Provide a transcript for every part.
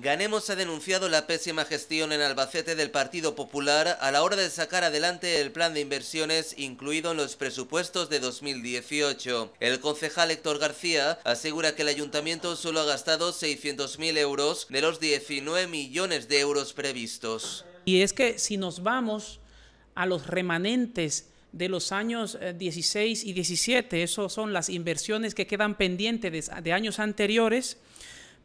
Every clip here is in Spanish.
Ganemos ha denunciado la pésima gestión en Albacete del Partido Popular a la hora de sacar adelante el plan de inversiones incluido en los presupuestos de 2018. El concejal Héctor García asegura que el ayuntamiento solo ha gastado 600.000 euros de los 19 millones de euros previstos. Y es que si nos vamos a los remanentes de los años 16 eh, y 17, esos son las inversiones que quedan pendientes de, de años anteriores,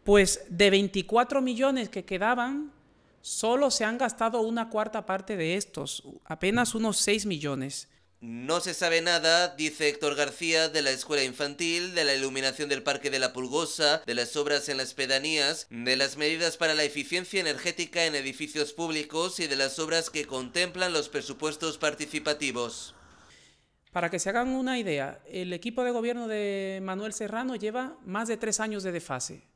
pues de 24 millones que quedaban, solo se han gastado una cuarta parte de estos, apenas unos 6 millones. No se sabe nada, dice Héctor García, de la escuela infantil, de la iluminación del Parque de la Pulgosa, de las obras en las pedanías, de las medidas para la eficiencia energética en edificios públicos y de las obras que contemplan los presupuestos participativos. Para que se hagan una idea, el equipo de gobierno de Manuel Serrano lleva más de tres años de desfase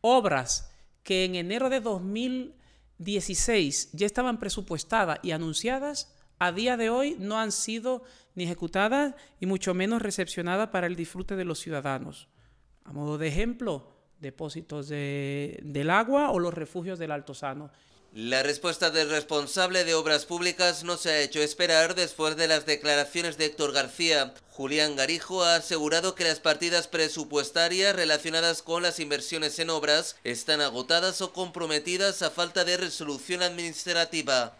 obras que en enero de 2016 ya estaban presupuestadas y anunciadas, a día de hoy no han sido ni ejecutadas y mucho menos recepcionadas para el disfrute de los ciudadanos. A modo de ejemplo, depósitos del agua o los refugios del Altozano. La respuesta del responsable de obras públicas no se ha hecho esperar después de las declaraciones de Héctor García. Julián Garijo ha asegurado que las partidas presupuestarias relacionadas con las inversiones en obras están agotadas o comprometidas a falta de resolución administrativa.